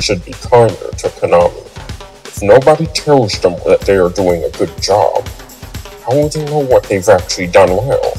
should be kinder to Konami. If nobody tells them that they are doing a good job, how will they know what they've actually done well?